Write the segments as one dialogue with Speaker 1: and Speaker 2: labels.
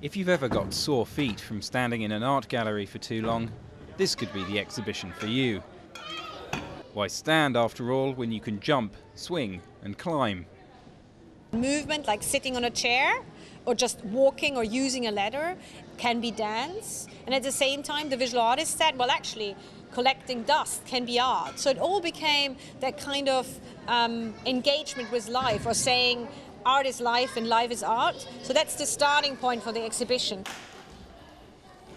Speaker 1: If you've ever got sore feet from standing in an art gallery for too long, this could be the exhibition for you. Why stand, after all, when you can jump, swing, and climb?
Speaker 2: Movement like sitting on a chair or just walking or using a ladder can be dance. And at the same time, the visual artist said, well, actually, collecting dust can be art. So it all became that kind of um, engagement with life or saying art is life and life is art. So that's the starting point for the exhibition.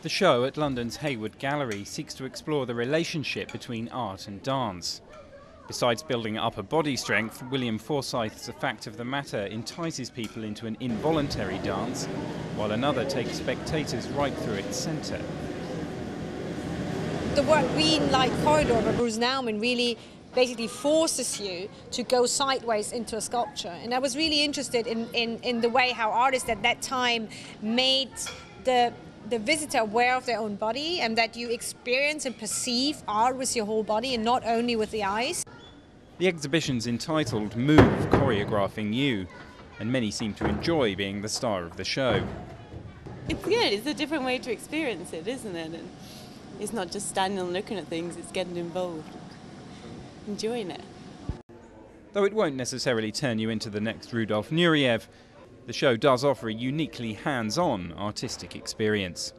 Speaker 1: The show at London's Hayward Gallery seeks to explore the relationship between art and dance. Besides building upper body strength, William Forsythe's A Fact of the Matter entices people into an involuntary dance, while another takes spectators right through its centre.
Speaker 2: The work Green Light Corridor by Bruce Nauman really basically forces you to go sideways into a sculpture. And I was really interested in, in, in the way how artists at that time made the the visitor aware of their own body and that you experience and perceive art with your whole body and not only with the eyes.
Speaker 1: The exhibition's entitled Move Choreographing You, and many seem to enjoy being the star of the show.
Speaker 3: It's good, it's a different way to experience it, isn't it? And it's not just standing and looking at things, it's getting involved, enjoying it.
Speaker 1: Though it won't necessarily turn you into the next Rudolf Nureyev, the show does offer a uniquely hands on artistic experience.